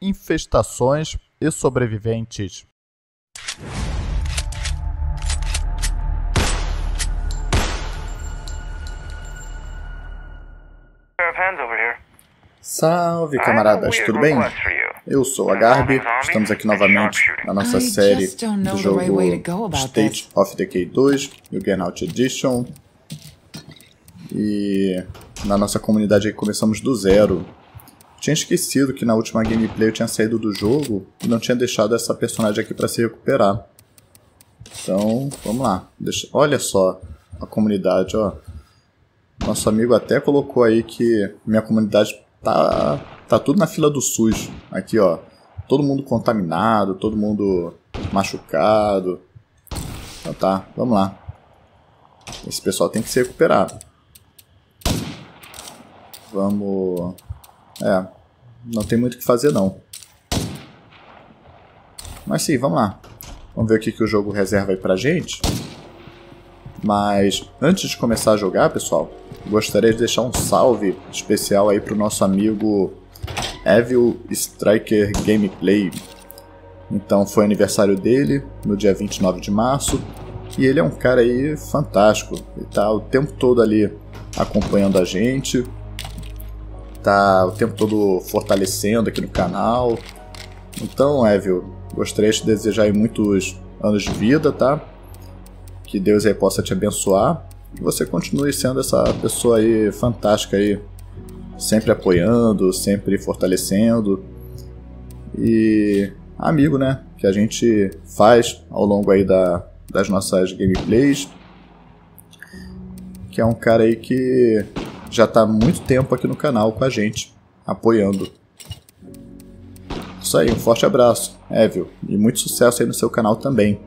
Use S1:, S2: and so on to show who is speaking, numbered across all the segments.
S1: infestações e sobreviventes.
S2: Salve camaradas, tudo bem? Eu sou a Garbi, estamos aqui novamente na nossa série do jogo State of Decay 2, Juggernaut Edition. E na nossa comunidade aí começamos do zero. Tinha esquecido que na última gameplay eu tinha saído do jogo e não tinha deixado essa personagem aqui para se recuperar. Então, vamos lá. Deixa... Olha só a comunidade, ó. Nosso amigo até colocou aí que minha comunidade tá, tá tudo na fila do SUS. Aqui, ó. Todo mundo contaminado, todo mundo machucado. Então tá, vamos lá. Esse pessoal tem que se recuperar. Vamos... É, não tem muito o que fazer não. Mas sim, vamos lá. Vamos ver o que, que o jogo reserva aí pra gente. Mas antes de começar a jogar, pessoal, gostaria de deixar um salve especial aí pro nosso amigo Evil Striker Gameplay. Então foi aniversário dele no dia 29 de março e ele é um cara aí fantástico. Ele tá o tempo todo ali acompanhando a gente, tá o tempo todo fortalecendo aqui no canal. Então, Evil, gostaria de desejar muitos anos de vida, tá? Que Deus aí possa te abençoar e você continue sendo essa pessoa aí fantástica aí, sempre apoiando, sempre fortalecendo e amigo, né? Que a gente faz ao longo aí da, das nossas gameplays. Que é um cara aí que já está há muito tempo aqui no canal com a gente, apoiando. Isso aí, um forte abraço, Evil, e muito sucesso aí no seu canal também.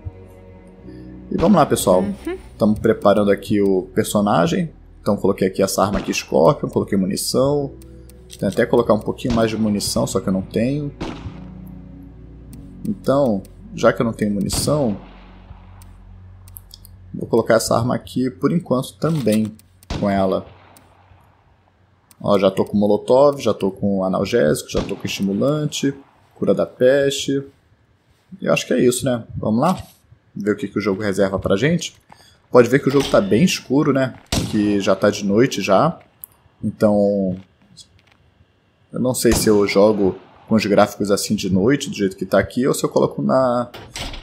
S2: E vamos lá, pessoal. Estamos uhum. preparando aqui o personagem. Então coloquei aqui essa arma aqui Scorpion, coloquei munição. Tem até colocar um pouquinho mais de munição, só que eu não tenho. Então, já que eu não tenho munição, vou colocar essa arma aqui por enquanto também com ela. Ó, já tô com molotov, já tô com analgésico, já tô com estimulante, cura da peste. Eu acho que é isso, né? Vamos lá? Ver o que, que o jogo reserva pra gente. Pode ver que o jogo tá bem escuro, né? Que já tá de noite já. Então... Eu não sei se eu jogo com os gráficos assim de noite, do jeito que tá aqui, ou se eu coloco na,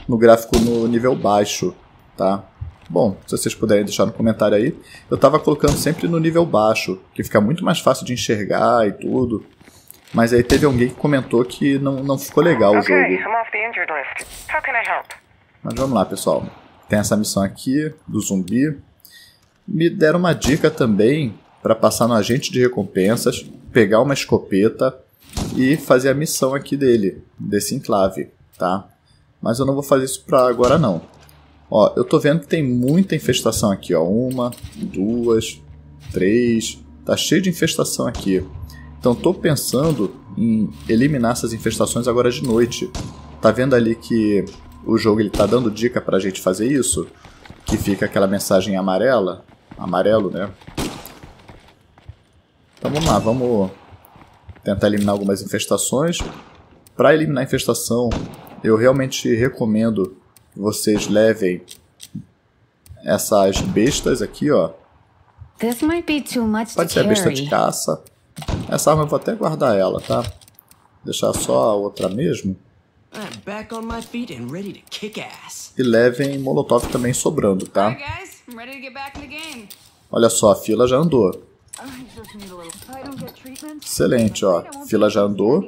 S2: no gráfico no nível baixo, tá? Bom, se vocês puderem deixar no comentário aí, eu estava colocando sempre no nível baixo, que fica muito mais fácil de enxergar e tudo. Mas aí teve alguém que comentou que não, não ficou legal o jogo. Mas vamos lá, pessoal. Tem essa missão aqui do zumbi. Me deram uma dica também para passar no agente de recompensas, pegar uma escopeta e fazer a missão aqui dele, desse enclave, tá? Mas eu não vou fazer isso para agora não. Ó, eu tô vendo que tem muita infestação aqui, ó. Uma, duas, três. Tá cheio de infestação aqui. Então tô pensando em eliminar essas infestações agora de noite. Tá vendo ali que o jogo ele tá dando dica pra gente fazer isso? Que fica aquela mensagem amarela. Amarelo, né? Então vamos lá, vamos tentar eliminar algumas infestações. Para eliminar a infestação, eu realmente recomendo vocês levem essas bestas aqui, ó. Pode ser a besta de caça. Essa arma eu vou até guardar ela, tá? Deixar só a outra mesmo. E levem molotov também sobrando, tá? Olha só, a fila já andou. Excelente, ó. Fila já andou.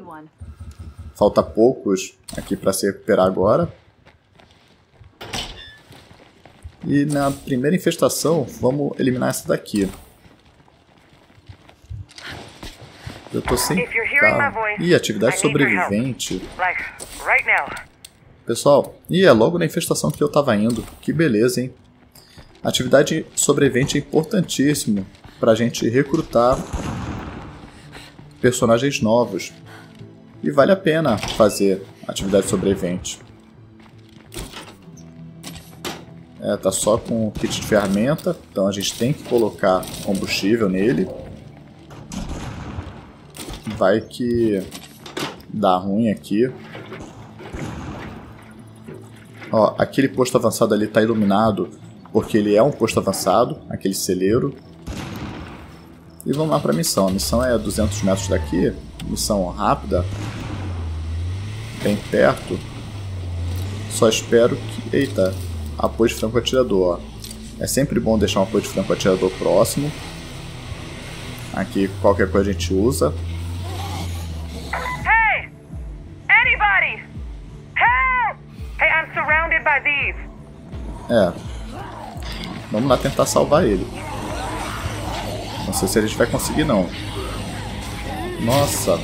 S2: Falta poucos aqui para se recuperar agora. E na primeira infestação, vamos eliminar essa daqui. Eu tô sem carro. Ih, atividade sobrevivente. Pessoal, e é logo na infestação que eu tava indo. Que beleza, hein? Atividade sobrevivente é importantíssimo pra gente recrutar personagens novos. E vale a pena fazer atividade sobrevivente. É, tá só com o kit de ferramenta, então a gente tem que colocar combustível nele. Vai que dar ruim aqui. Ó, aquele posto avançado ali tá iluminado porque ele é um posto avançado, aquele celeiro. E vamos lá pra missão. A missão é 200 metros daqui, missão rápida, bem perto. Só espero que... Eita, apoio de franco atirador, ó. É sempre bom deixar um apoio de franco atirador próximo. Aqui qualquer coisa a gente usa.
S3: Hey! Anybody! Help! Hey, I'm surrounded by these.
S2: É. Vamos lá tentar salvar ele. Não sei se a gente vai conseguir não. Nossa.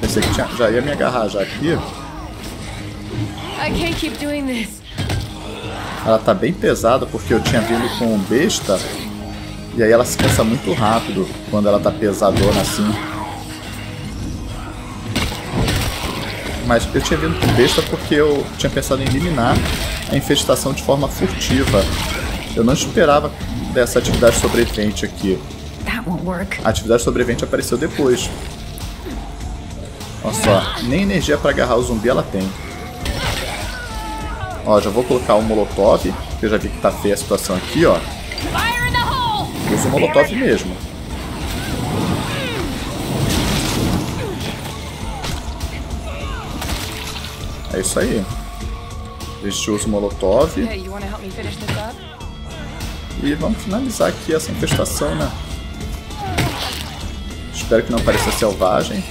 S2: Pensei que tinha, já ia me agarrar já aqui.
S4: I can't keep doing this.
S2: Ela tá bem pesada porque eu tinha vindo com um besta. E aí ela se cansa muito rápido quando ela tá pesadona assim. Mas eu tinha vindo com besta porque eu tinha pensado em eliminar a infestação de forma furtiva. Eu não esperava dessa atividade sobrevivente aqui. A atividade sobrevivente apareceu depois. Olha só, nem energia para agarrar o zumbi ela tem. Ó, já vou colocar o molotov, que eu já vi que tá feia a situação aqui, ó. Usa o molotov mesmo. É isso aí. A gente usa o molotov e vamos finalizar aqui essa infestação, né? Espero que não pareça selvagem.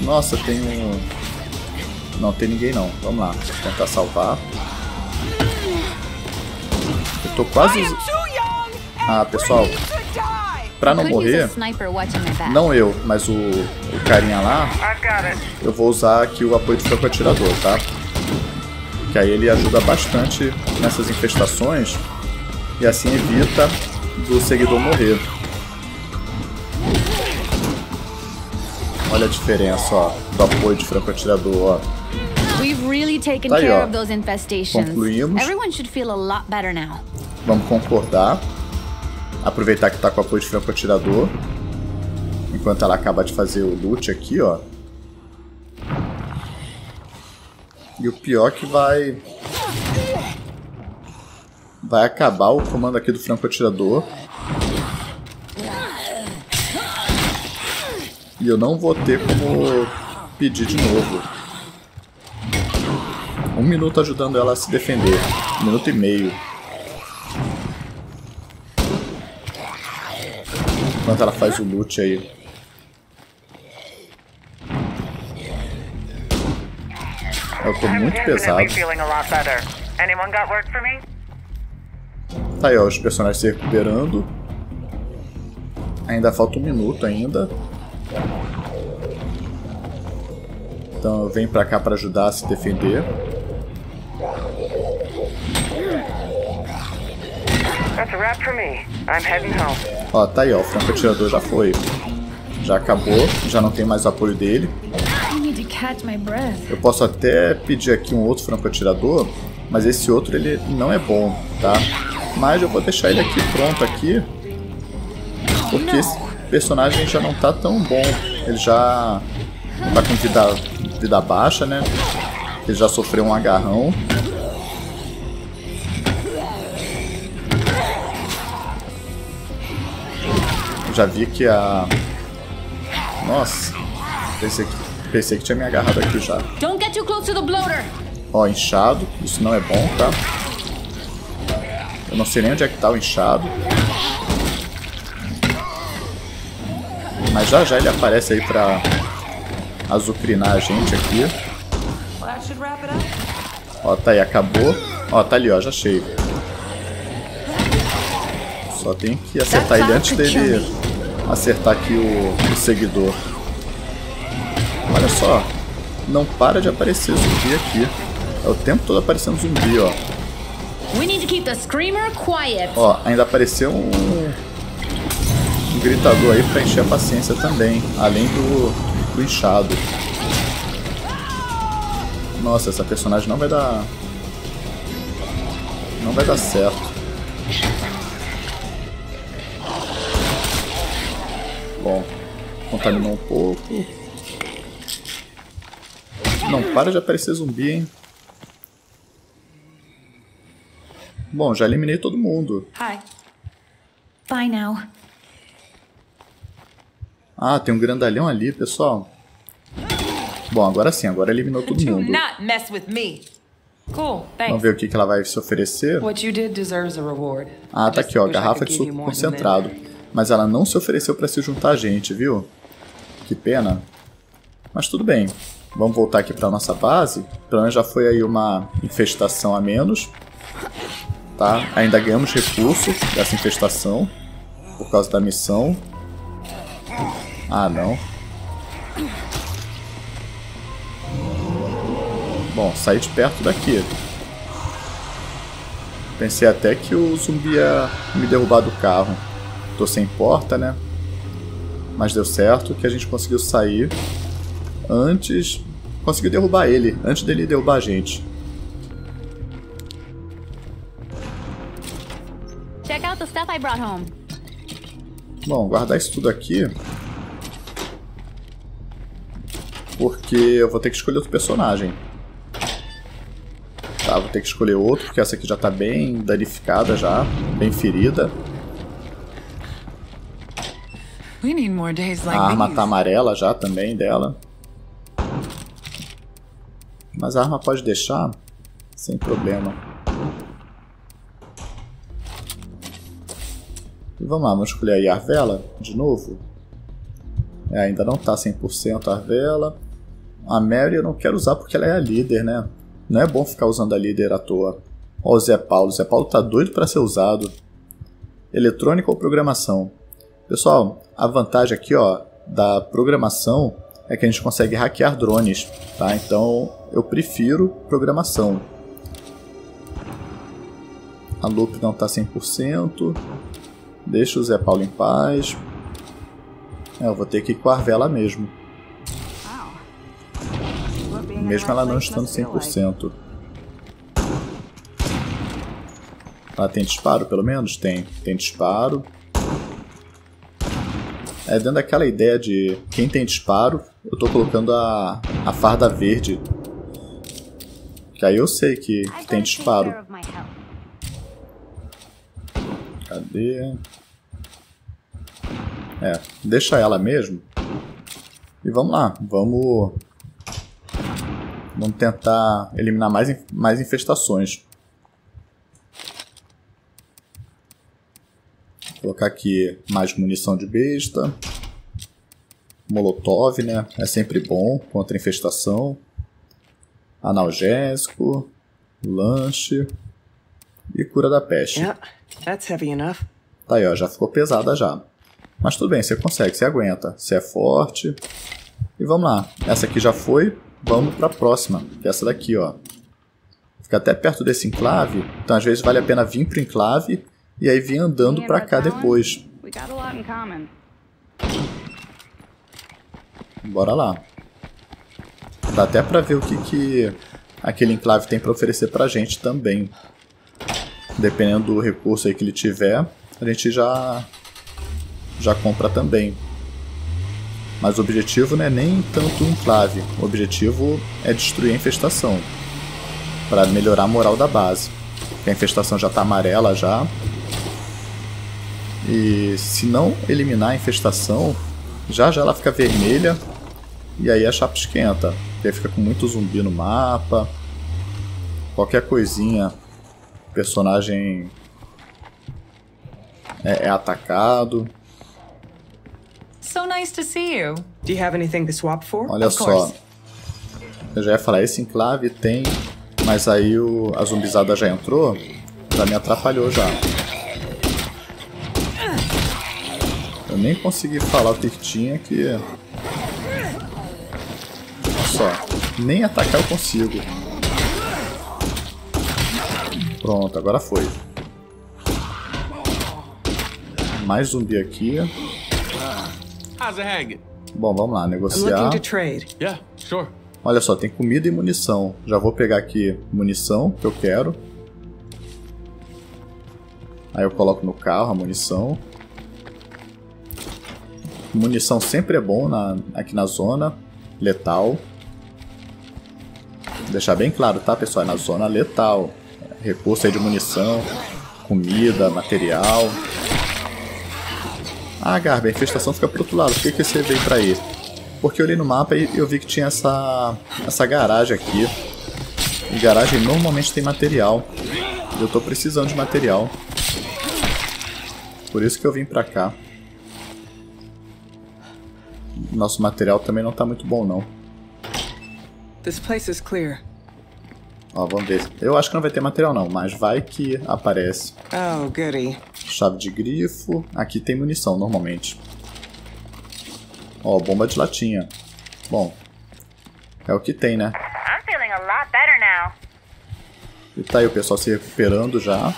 S2: Nossa, tem um... Não, tem ninguém não. Vamos lá, tentar salvar. Eu tô quase... Ah, pessoal, pra não morrer, não eu, mas o, o carinha lá, eu vou usar aqui o apoio de franco atirador, tá? Que aí ele ajuda bastante nessas infestações e assim evita do seguidor morrer. Olha a diferença, ó, do apoio de franco atirador, ó.
S4: We've really taken
S2: Tá aí,
S4: care
S2: ó.
S4: of those infestations.
S2: Concluímos.
S4: Everyone should feel a lot better now.
S2: Vamos concordar. Aproveitar que tá com apoio de franco atirador. Enquanto ela acaba de fazer o loot aqui, ó. E o pior que vai. Vai acabar o comando aqui do franco E eu não vou ter como pedir de novo. Um minuto ajudando ela a se defender. Um minuto e meio. Enquanto ela faz o loot aí. Eu tô muito pesado. Tá aí, ó, os personagens se recuperando. Ainda falta um minuto ainda. Então eu venho pra cá pra ajudar a se defender. Ó, tá aí, ó, o franco atirador já foi. Já acabou, já não tem mais apoio dele. Eu posso até pedir aqui um outro franco atirador, mas esse outro ele não é bom, tá? Mas eu vou deixar ele aqui pronto aqui, porque esse personagem já não tá tão bom. Ele já tá com vida, vida baixa, né? Ele já sofreu um agarrão. Já vi que a... Nossa, pensei que, pensei que tinha me agarrado aqui já. Ó, inchado. Isso não é bom, tá? Eu não sei nem onde é que tá o inchado. Mas já já ele aparece aí pra azucrinar a gente aqui. Ó, tá aí, acabou. Ó, tá ali, ó, já achei. Só tem que acertar ele antes dele acertar aqui o, o seguidor. Olha só, não para de aparecer zumbi aqui. É o tempo todo aparecendo zumbi, ó.
S4: We need to keep the screamer quiet.
S2: Ó, ainda apareceu um, um gritador aí pra encher a paciência também, além do, do inchado. Nossa, essa personagem não vai dar. Não vai dar certo. Bom, contaminou um pouco. Não, para de aparecer zumbi, hein? Bom, já eliminei todo mundo.
S4: Hi.
S5: Bye now.
S2: Ah, tem um grandalhão ali, pessoal. Bom, agora sim, agora eliminou todo
S4: Do
S2: mundo.
S4: Cool,
S2: Vamos ver o que, que ela vai se oferecer. Ah, tá aqui, ó, garrafa de suco concentrado. Mas ela não se ofereceu pra se juntar a gente, viu? Que pena. Mas tudo bem. Vamos voltar aqui pra nossa base. Pelo menos já foi aí uma infestação a menos. Tá? Ainda ganhamos recurso dessa infestação. Por causa da missão. Ah, não. Bom, sair de perto daqui. Pensei até que o zumbi ia me derrubar do carro. Tô sem porta, né? Mas deu certo que a gente conseguiu sair antes. Conseguiu derrubar ele, antes dele derrubar a gente.
S5: Check out the stuff I brought home.
S2: Bom, guardar isso tudo aqui. Porque eu vou ter que escolher outro personagem. Tá, vou ter que escolher outro, porque essa aqui já tá bem danificada já, bem ferida. A arma tá amarela já também dela. Mas a arma pode deixar sem problema. E vamos lá, vamos escolher aí a Arvela de novo. É, ainda não tá 100% a Arvela. A Mary eu não quero usar porque ela é a líder, né? Não é bom ficar usando a líder à toa. Ó o Zé Paulo. O Zé Paulo tá doido para ser usado. Eletrônica ou programação? Pessoal, a vantagem aqui ó, da programação é que a gente consegue hackear drones, tá? Então eu prefiro programação. A loop não está 100%. Deixa o Zé Paulo em paz. É, eu vou ter que ir com a Arvela mesmo. Mesmo ela não estando 100%. Ela tem disparo, pelo menos? Tem. Tem disparo. É dentro daquela ideia de quem tem disparo, eu tô colocando a, a farda verde. Que aí eu sei que, que tem disparo. Cadê? É, deixa ela mesmo. E vamos lá, vamos. Vamos tentar eliminar mais, mais infestações. Vou colocar aqui mais munição de besta. Molotov, né? É sempre bom contra infestação. Analgésico. Lanche. E cura da peste.
S6: Yeah, that's heavy enough.
S2: Tá aí, ó, já ficou pesada já. Mas tudo bem, você consegue, você aguenta. Você é forte. E vamos lá. Essa aqui já foi. Vamos pra próxima. Que é essa daqui, ó. Fica até perto desse enclave. Então às vezes vale a pena vir pro enclave e aí vir andando pra cá depois.
S5: A.
S2: Bora lá. Dá até pra ver o que, que aquele enclave tem pra oferecer pra gente também. Dependendo do recurso aí que ele tiver, a gente já já compra também. Mas o objetivo não é nem tanto o enclave. O objetivo é destruir a infestação. Pra melhorar a moral da base. A infestação já tá amarela já. E se não eliminar a infestação, já já ela fica vermelha e aí a chapa esquenta. Porque aí fica com muito zumbi no mapa. Qualquer coisinha, personagem é, é atacado.
S4: So nice to see you.
S6: Do you have anything to swap for?
S2: Olha
S4: Of
S2: só.
S4: course.
S2: Eu já ia falar, esse enclave tem. Mas aí o, a zumbizada já entrou. Já me atrapalhou já. Eu nem consegui falar o que que tinha que. Olha só. Nem atacar eu consigo. Pronto, agora foi. Mais zumbi aqui.
S7: How's hanging?
S2: Bom, vamos lá, negociar.
S6: looking to trade.
S7: Yeah, sure.
S2: Olha só, tem comida e munição. Já vou pegar aqui munição, que eu quero. Aí eu coloco no carro a munição. Munição sempre é bom na, aqui na zona. Letal. Vou deixar bem claro, tá, pessoal? É na zona letal. Recurso aí de munição, comida, material. Ah, Garbi, a infestação fica pro outro lado. Por que, que você veio pra aí? Porque eu olhei no mapa e eu vi que tinha essa, essa garagem aqui. E garagem normalmente tem material. Eu tô precisando de material. Por isso que eu vim pra cá. Nosso material também não tá muito bom, não.
S6: This place is clear.
S2: Ó, vamos ver. Eu acho que não vai ter material, não. Mas vai que aparece.
S6: Oh, goody.
S2: Chave de grifo. Aqui tem munição, normalmente. Ó, bomba de latinha. Bom. É o que tem, né? E tá aí o pessoal se recuperando já.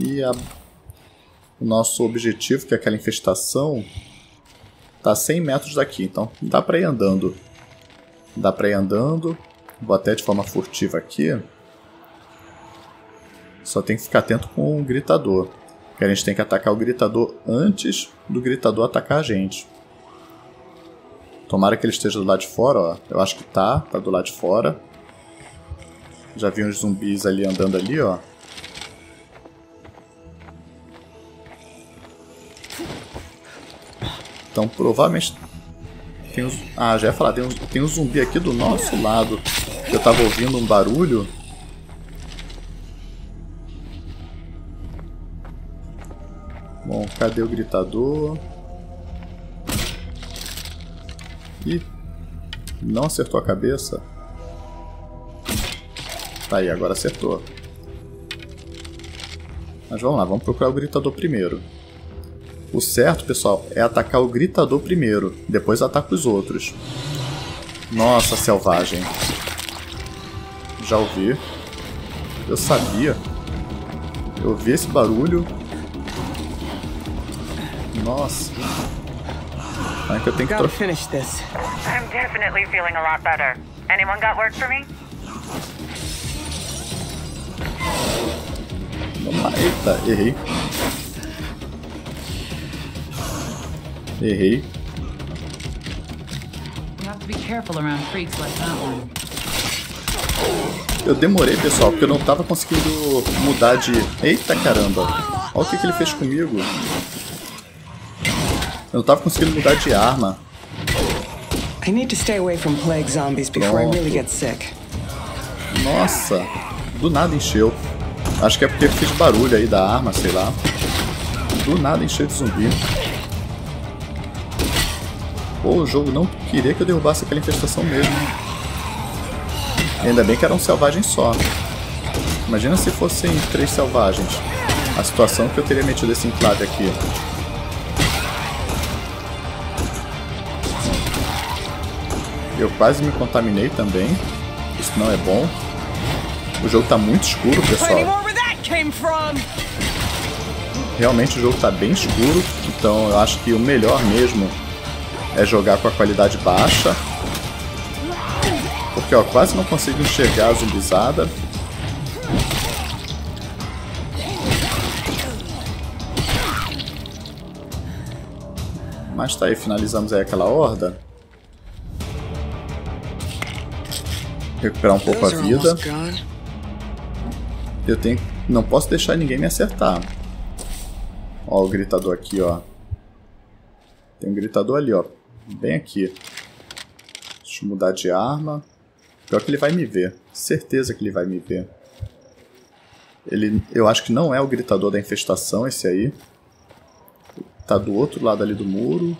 S2: E a... o nosso objetivo, que é aquela infestação, tá a 100 metros daqui. Então dá pra ir andando. Dá pra ir andando. Vou até de forma furtiva aqui. Só tem que ficar atento com o gritador. Que a gente tem que atacar o gritador antes do gritador atacar a gente. Tomara que ele esteja do lado de fora, ó. Eu acho que tá, tá do lado de fora. Já vi uns zumbis ali andando ali, ó. Então provavelmente tem. Ah, já ia falar, tem um, tem um zumbi aqui do nosso lado. Eu tava ouvindo um barulho. Cadê o gritador? Ih, não acertou a cabeça. Tá aí, agora acertou. Mas vamos lá, vamos procurar o gritador primeiro. O certo, pessoal, é atacar o gritador primeiro, depois ataca os outros. Nossa, selvagem. Já ouvi. Eu sabia. Eu vi esse barulho. Nossa. É que eu tenho que trocar.
S6: finish this.
S3: I'm definitely feeling a lot better. Anyone got work for me?
S2: Vamos lá. Eita, errei. Errei.
S8: You have to be careful around freaks like that one.
S2: Eu demorei, pessoal, porque eu não tava conseguindo mudar de... Eita caramba! Olha o que, que ele fez comigo. Eu não tava conseguindo mudar de arma.
S6: I need to stay away from plague zombies before I really get sick.
S2: Nossa! Do nada encheu. Acho que é porque fez barulho aí da arma, sei lá. Do nada encheu de zumbi. Pô, o jogo não queria que eu derrubasse aquela infestação mesmo. Ainda bem que era um selvagem só. Imagina se fossem três selvagens. A situação que eu teria metido esse enclave aqui. Eu quase me contaminei também. Isso não é bom. O jogo tá muito escuro, pessoal. Realmente o jogo tá bem escuro, então eu acho que o melhor mesmo é jogar com a qualidade baixa. Porque ó, quase não consigo enxergar a zumbizada. Mas tá aí, finalizamos aí aquela horda. Recuperar um pouco a vida. Eu tenho. Não posso deixar ninguém me acertar. Ó, o gritador aqui, ó. Tem um gritador ali, ó. Bem aqui. Deixa eu mudar de arma. Pior que ele vai me ver. Certeza que ele vai me ver. Ele, eu acho que não é o gritador da infestação, esse aí. Tá do outro lado ali do muro.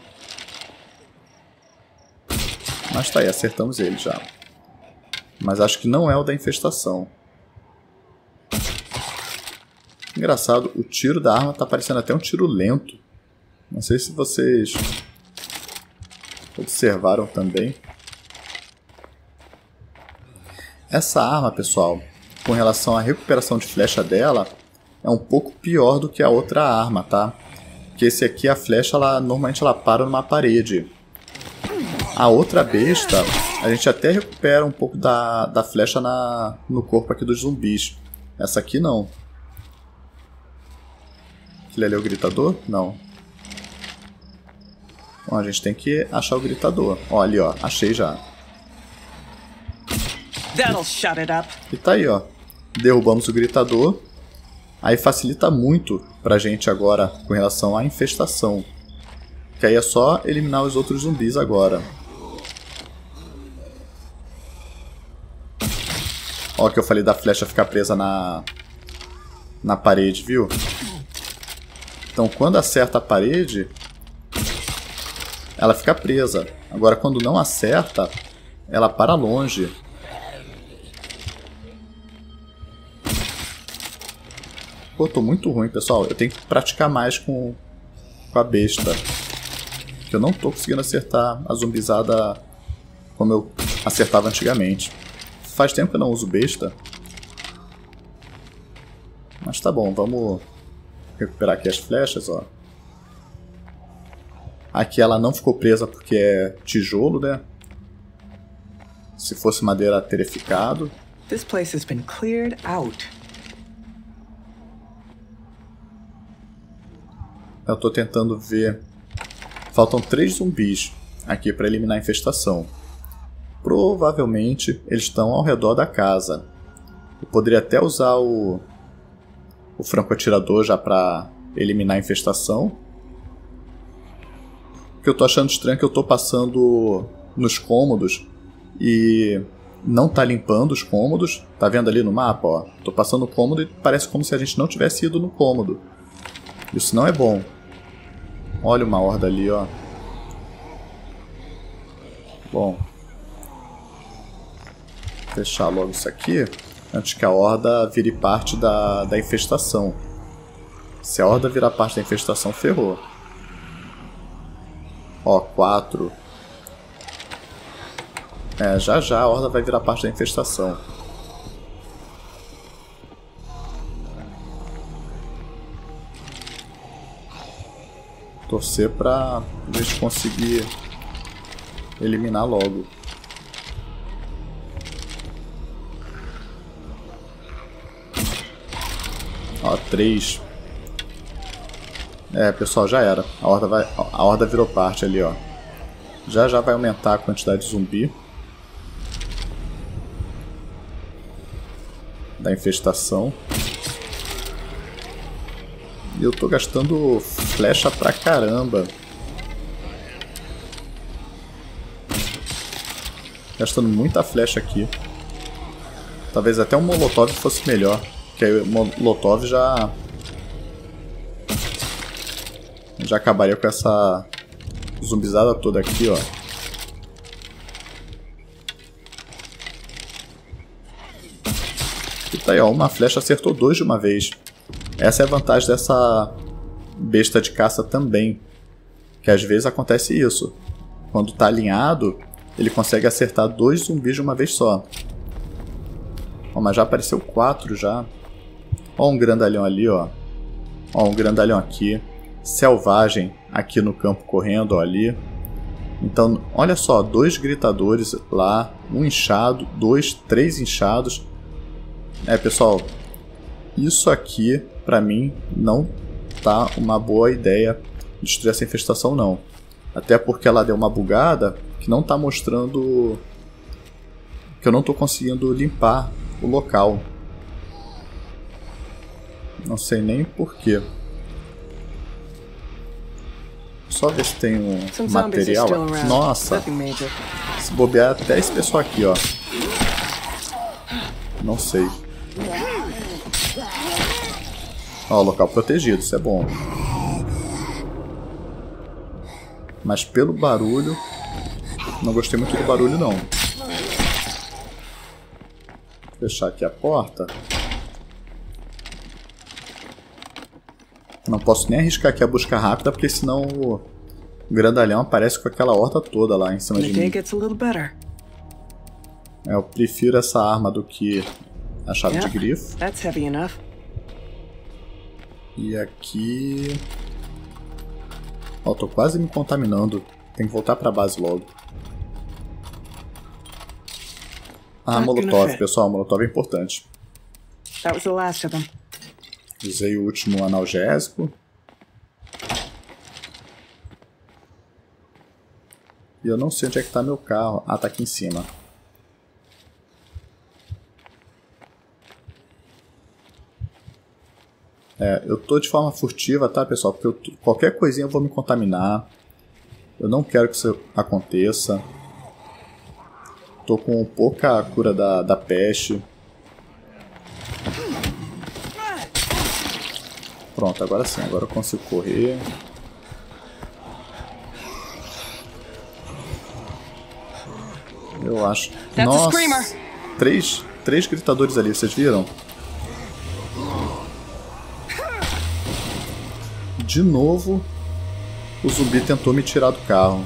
S2: Mas tá aí, acertamos ele já. Mas acho que não é o da infestação. Engraçado, o tiro da arma tá parecendo até um tiro lento. Não sei se vocês observaram também. Essa arma, pessoal, com relação à recuperação de flecha dela, é um pouco pior do que a outra arma, tá? Que esse aqui, a flecha, ela, normalmente ela para numa parede. A outra besta, a gente até recupera um pouco da, da flecha na, no corpo aqui dos zumbis. Essa aqui não. Aquele ali é o gritador? Não. Bom, a gente tem que achar o gritador. Ó, ali, ó. Achei já.
S6: That'll shut it up.
S2: E tá aí, ó. Derrubamos o gritador. Aí facilita muito pra gente agora com relação à infestação. Que aí é só eliminar os outros zumbis agora. Ó que eu falei da flecha ficar presa na na parede, viu? Então quando acerta a parede, ela fica presa. Agora quando não acerta, ela para longe. Pô, tô muito ruim, pessoal. Eu tenho que praticar mais com, com a besta. Que eu não tô conseguindo acertar a zumbizada como eu acertava antigamente. Faz tempo que eu não uso besta. Mas tá bom, vamos recuperar aqui as flechas, ó. Aqui ela não ficou presa porque é tijolo, né? Se fosse madeira, teria ficado.
S6: This place has been cleared out.
S2: Eu tô tentando ver. Faltam três zumbis aqui para eliminar a infestação. Provavelmente eles estão ao redor da casa. Eu poderia até usar o, o franco atirador já para eliminar a infestação. O que eu tô achando estranho é que eu tô passando nos cômodos e não tá limpando os cômodos. Tá vendo ali no mapa, ó? Tô passando o cômodo e parece como se a gente não tivesse ido no cômodo. Isso não é bom. Olha uma horda ali, ó. Bom. Fechar logo isso aqui. Antes que a horda vire parte da, da infestação. Se a horda virar parte da infestação, ferrou. Ó, quatro. É, já já a horda vai virar parte da infestação. torcer pra gente conseguir eliminar logo. Ó, três. É, pessoal, já era. A horda, vai, a horda virou parte ali, ó. Já já vai aumentar a quantidade de zumbi. Da infestação. E eu tô gastando flecha pra caramba. Gastando muita flecha aqui. Talvez até um molotov fosse melhor. Que aí o molotov já... Já acabaria com essa zumbizada toda aqui, ó. E tá aí, ó. Uma flecha acertou dois de uma vez. Essa é a vantagem dessa besta de caça também. Que às vezes acontece isso. Quando está alinhado, ele consegue acertar dois zumbis de uma vez só. Ó, mas já apareceu quatro já. Ó um grandalhão ali, ó. Ó um grandalhão aqui. Selvagem aqui no campo correndo, ó, ali. Então, olha só, dois gritadores lá, um inchado, dois, três inchados. É, pessoal, isso aqui para mim não tá uma boa ideia destruir essa infestação não. Até porque ela deu uma bugada que não tá mostrando que eu não tô conseguindo limpar o local. Não sei nem porquê. Só ver se tem um material. Nossa! Se bobear até esse pessoal aqui, ó. Não sei. Ó, local protegido, isso é bom. Mas pelo barulho, não gostei muito do barulho não. Fechar aqui a porta. Não posso nem arriscar aqui a busca rápida, porque senão o grandalhão aparece com aquela horta toda lá em cima de mim. É, eu prefiro essa arma do que a chave de grifo. E aqui... Ó, tô quase me contaminando. Tem que voltar pra base logo. Ah, molotov, pessoal. Molotov é importante. Usei o último analgésico. E eu não sei onde é que tá meu carro. Ah, tá aqui em cima. É, eu tô de forma furtiva, tá, pessoal? Porque eu, qualquer coisinha eu vou me contaminar. Eu não quero que isso aconteça. Tô com pouca cura da, da peste. Pronto, agora sim. Agora eu consigo correr. Eu acho. Nossa! Três, três gritadores ali, vocês viram? De novo, o zumbi tentou me tirar do carro.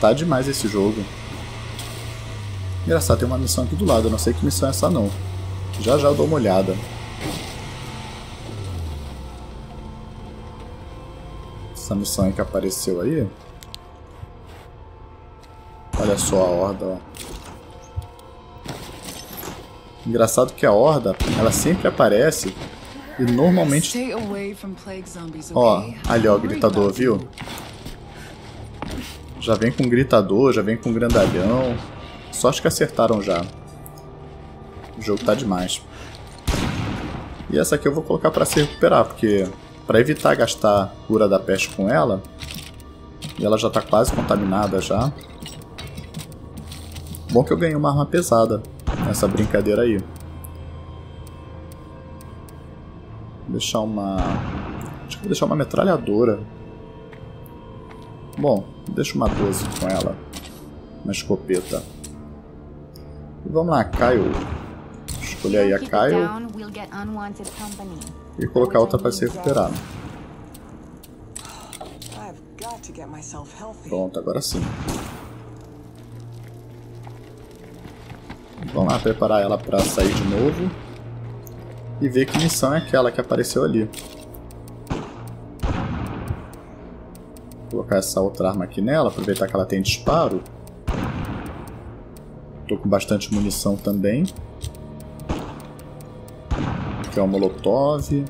S2: Tá demais esse jogo. Engraçado, tem uma missão aqui do lado. Eu não sei que missão é essa não. Já já eu dou uma olhada. Essa missão aí que apareceu aí. Olha só a horda. Engraçado que a horda, ela sempre aparece e normalmente... Ó, ali ó, o gritador, viu? Já vem com gritador, já vem com grandalhão. Só acho que acertaram já. O jogo tá demais. E essa aqui eu vou colocar pra se recuperar, porque pra evitar gastar cura da peste com ela, e ela já tá quase contaminada já. Bom que eu ganhei uma arma pesada nessa brincadeira aí. Vou deixar uma. Acho que vou deixar uma metralhadora. Bom, deixa uma 12 com ela. Uma escopeta. E vamos lá, Caio. Escolher aí a Caio e colocar outra para se recuperar.
S6: Healthy.
S2: Pronto, agora sim. Vamos lá preparar ela para sair de novo. E ver que missão é aquela que apareceu ali. Vou colocar essa outra arma aqui nela, aproveitar que ela tem disparo. Tô com bastante munição também. O Molotov.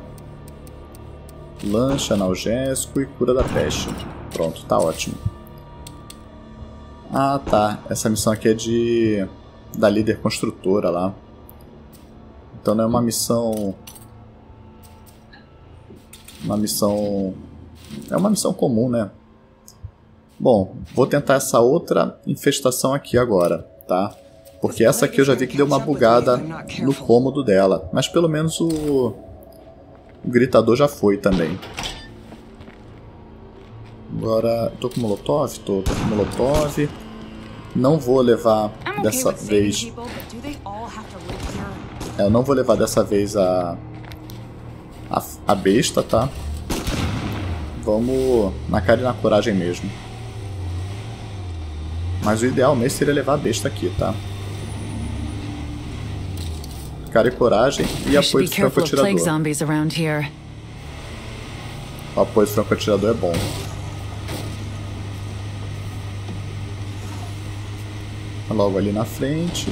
S2: Lanche, analgésico e cura da peste. Pronto, tá ótimo. Ah, tá. Essa missão aqui é de da líder construtora lá. Então não é uma missão uma missão é uma missão comum, né? Bom, vou tentar essa outra infestação aqui agora, tá? Porque essa aqui eu já vi que deu uma bugada no cômodo dela, mas pelo menos o o gritador já foi também. Agora, tô com molotov? Tô, tô com molotov. Não vou levar dessa vez. É, eu não vou levar dessa vez a, a, a besta, tá? Vamos na cara e na coragem mesmo. Mas o ideal mesmo seria levar a besta aqui, tá? Cara e coragem e apoio do franco-atirador. O apoio do franco-atirador é bom. Logo ali na frente.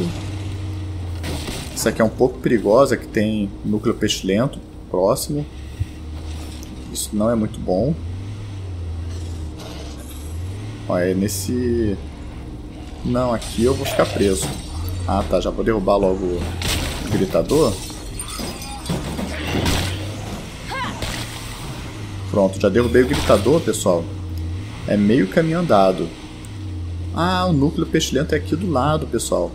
S2: Essa aqui é um pouco perigosa, que tem núcleo pestilento próximo. Isso não é muito bom. Olha, é nesse... Não, aqui eu vou ficar preso. Ah tá, já vou derrubar logo gritador. Pronto, já derrubei o gritador, pessoal. É meio caminho andado. Ah, o núcleo pestilento é aqui do lado, pessoal.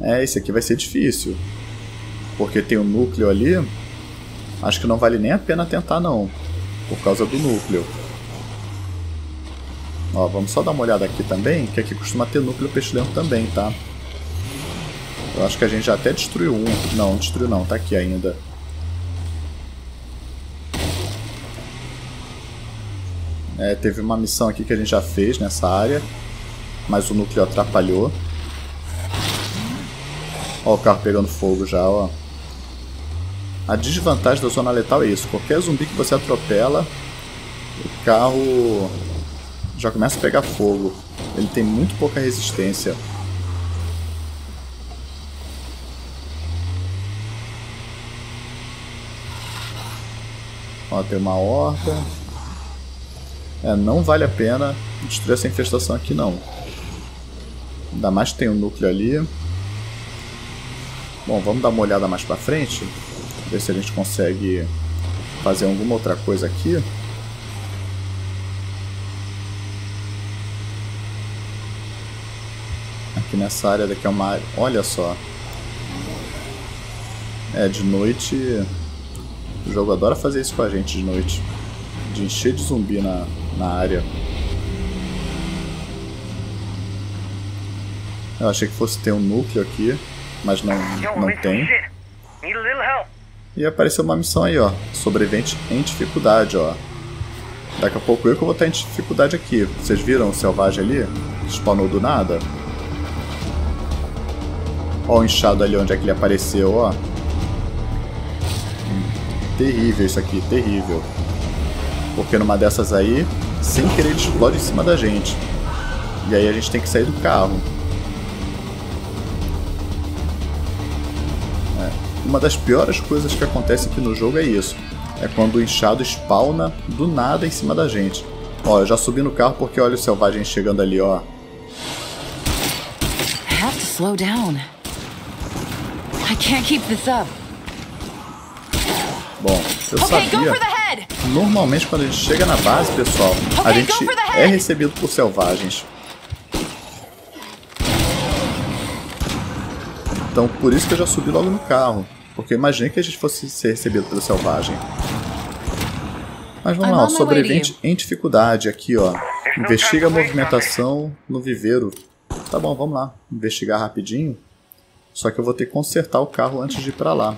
S2: É, esse aqui vai ser difícil. Porque tem o um núcleo ali. Acho que não vale nem a pena tentar, não. Por causa do núcleo. Ó, vamos só dar uma olhada aqui também, que aqui costuma ter núcleo pestilento também, tá? Eu acho que a gente já até destruiu um. Não, destruiu não, tá aqui ainda. É, teve uma missão aqui que a gente já fez nessa área, mas o núcleo atrapalhou. Ó o carro pegando fogo já, ó. A desvantagem da zona letal é isso. Qualquer zumbi que você atropela, o carro já começa a pegar fogo. Ele tem muito pouca resistência. Ó, tem uma horda. É, não vale a pena destruir essa infestação aqui não. Ainda mais que tem um núcleo ali. Bom, vamos dar uma olhada mais pra frente. Ver se a gente consegue fazer alguma outra coisa aqui. Aqui nessa área daqui é uma área... Olha só. É, de noite... O jogo adora fazer isso com a gente de noite. De encher de zumbi na, na área. Eu achei que fosse ter um núcleo aqui, mas não, não tem. E apareceu uma missão aí, ó. Sobrevivente em dificuldade, ó. Daqui a pouco eu que vou estar em dificuldade aqui. Vocês viram o selvagem ali? Spawnou do nada? Ó o inchado ali onde é que ele apareceu, ó. Terrível isso aqui, terrível. Porque numa dessas aí, sem querer ele explode em cima da gente. E aí a gente tem que sair do carro. É. Uma das piores coisas que acontece aqui no jogo é isso. É quando o inchado spawna do nada em cima da gente. Ó, eu já subi no carro porque olha o selvagem chegando ali, ó.
S4: Have to slow down. I can't keep this up.
S2: Bom, eu sabia. Normalmente quando a gente chega na base, pessoal, a gente é recebido por selvagens. Então por isso que eu já subi logo no carro. Porque eu imaginei que a gente fosse ser recebido pelo selvagem. Mas vamos lá, ó, sobrevivente em dificuldade aqui, ó. Investiga a movimentação no viveiro. Tá bom, vamos lá. Investigar rapidinho. Só que eu vou ter que consertar o carro antes de ir pra lá.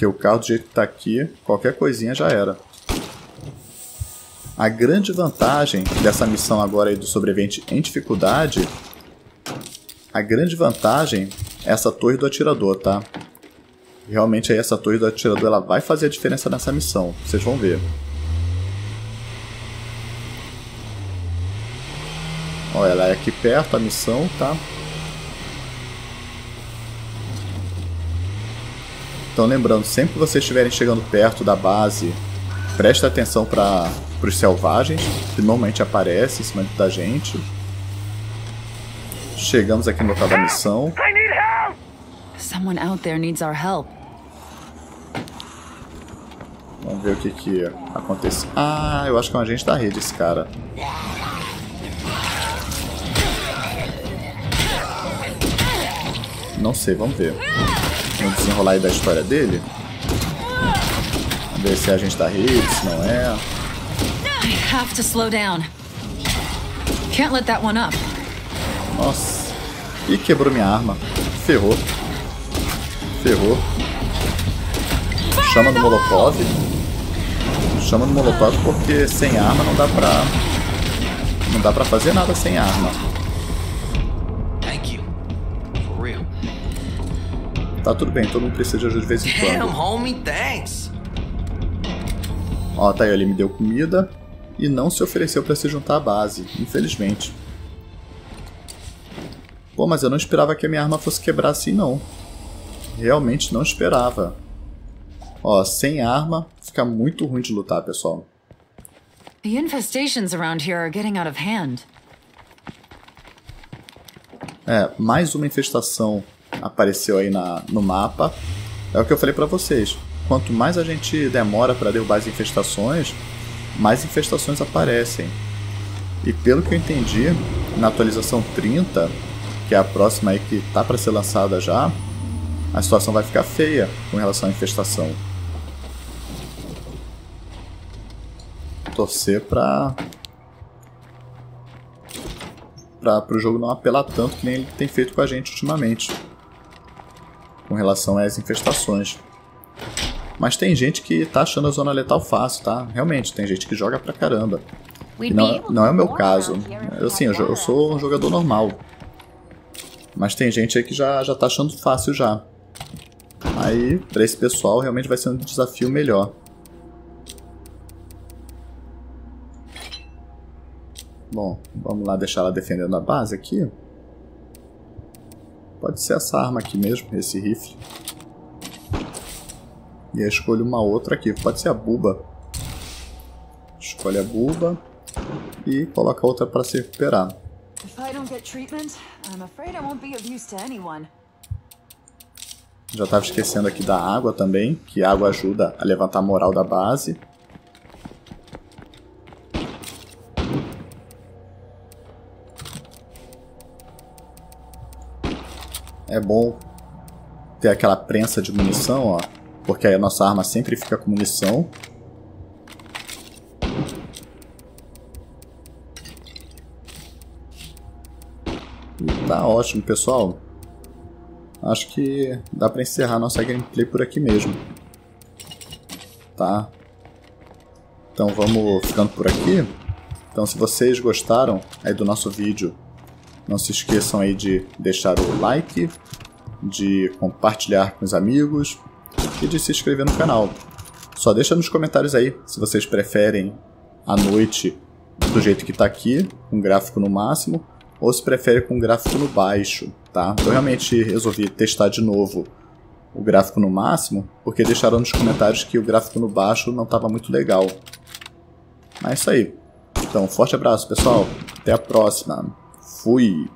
S2: Porque o carro do jeito que tá aqui, qualquer coisinha já era. A grande vantagem dessa missão agora aí do sobrevivente em dificuldade, a grande vantagem é essa torre do atirador, tá? Realmente aí essa torre do atirador ela vai fazer a diferença nessa missão, vocês vão ver. Ó, ela é aqui perto a missão, tá? Então lembrando, sempre que vocês estiverem chegando perto da base, preste atenção para os selvagens, que normalmente aparecem em cima da gente. Chegamos aqui no local da missão.
S3: I need help!
S4: Someone out there needs our help.
S2: Vamos ver o que que acontece. Ah, eu acho que é um agente da rede esse cara. Não sei, vamos ver. Vamos desenrolar da história dele. Vamos ver se é agente da rede, se não é.
S4: Have to slow down. Can't let that one up.
S2: Nossa. Ih, quebrou minha arma. Ferrou. Ferrou. Chama no Molotov. Chama no Molotov porque sem arma não dá pra. Não dá pra fazer nada sem arma. Tá tudo bem, todo mundo precisa de ajuda de vez em
S7: Damn,
S2: quando.
S7: homie, thanks.
S2: Ó, tá aí, ele me deu comida e não se ofereceu pra se juntar à base, infelizmente. Pô, mas eu não esperava que a minha arma fosse quebrar assim, não. Realmente não esperava. Ó, sem arma fica muito ruim de lutar, pessoal.
S4: The infestations around here are getting out of hand.
S2: É, mais uma infestação apareceu aí na, no mapa. É o que eu falei pra vocês. Quanto mais a gente demora pra derrubar as infestações, mais infestações aparecem. E pelo que eu entendi, na atualização 30, que é a próxima aí que tá pra ser lançada já, a situação vai ficar feia com relação à infestação. Torcer pra para o jogo não apelar tanto que nem ele tem feito com a gente ultimamente. Com relação às infestações. Mas tem gente que tá achando a zona letal fácil, tá? Realmente, tem gente que joga pra caramba. E não, não é o meu caso. Eu, assim, eu, eu sou um jogador normal. Mas tem gente aí que já, já tá achando fácil já. Aí, pra esse pessoal, realmente vai ser um desafio melhor. Bom, vamos lá deixar ela defendendo a base aqui. Pode ser essa arma aqui mesmo, esse rifle. E eu escolho uma outra aqui, pode ser a buba. Escolhe a buba e coloca outra para se recuperar. Já estava esquecendo aqui da água também, que a água ajuda a levantar a moral da base. É bom ter aquela prensa de munição, ó, porque a nossa arma sempre fica com munição. Tá ótimo, pessoal. Acho que dá pra encerrar nossa gameplay por aqui mesmo. Tá? Então vamos ficando por aqui. Então se vocês gostaram aí do nosso vídeo, não se esqueçam aí de deixar o like, de compartilhar com os amigos e de se inscrever no canal. Só deixa nos comentários aí se vocês preferem a noite do jeito que está aqui, com gráfico no máximo, ou se prefere com gráfico no baixo, tá? Eu realmente resolvi testar de novo o gráfico no máximo, porque deixaram nos comentários que o gráfico no baixo não estava muito legal. Mas é isso aí. Então, forte abraço, pessoal. Até a próxima. Fui!